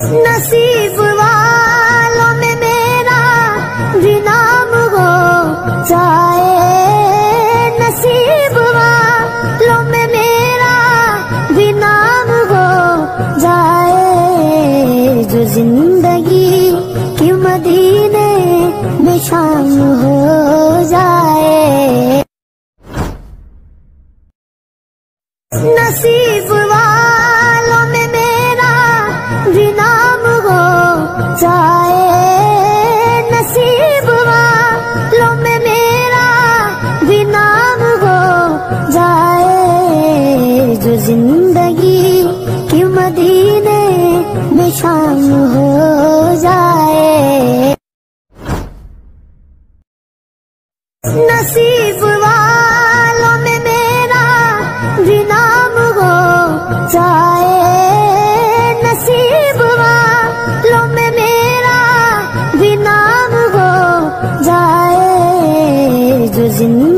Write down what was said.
नसीब वालों में मेरा भी नाम हो जाए। नसीब वालों में मेरा भी नाम हो जाए। जो ज़िंदगी की मदीने में शाम हो जाए। नसीब वालों जाए। नसीब वालों में मेरा भी हो जाए। जो ज़िंदगी की मदीने में शाम हो जाए। नसीब भी नाम हो जाए जो ज़िंदगी